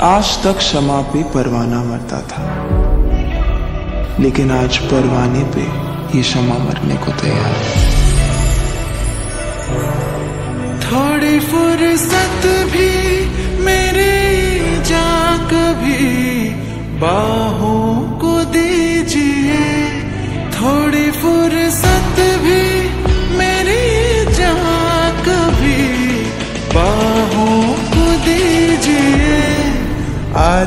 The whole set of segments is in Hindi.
आज तक क्षमा पे परवाना मरता था। लेकिन आज परवाने पे ये क्षमा मरने को तैयार है। थोड़ी फुर्सत भी मेरी जा कभी बाहों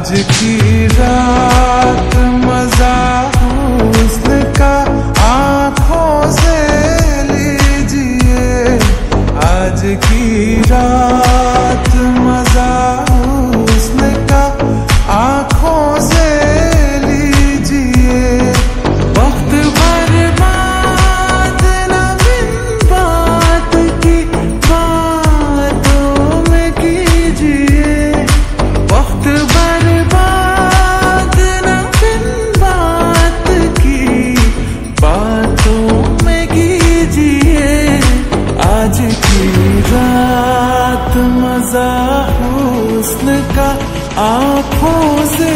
आज की रात मज़ा आज की रात मज़ा उसने का आँखों से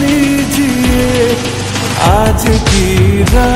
लीजिए। आज की रात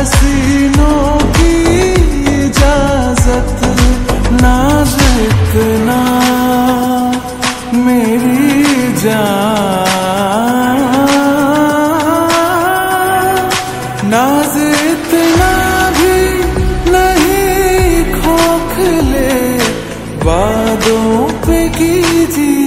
हसीनों की इजाज़त ना मेरी जान। इतना भी नहीं खोखले वादों पे कीजिए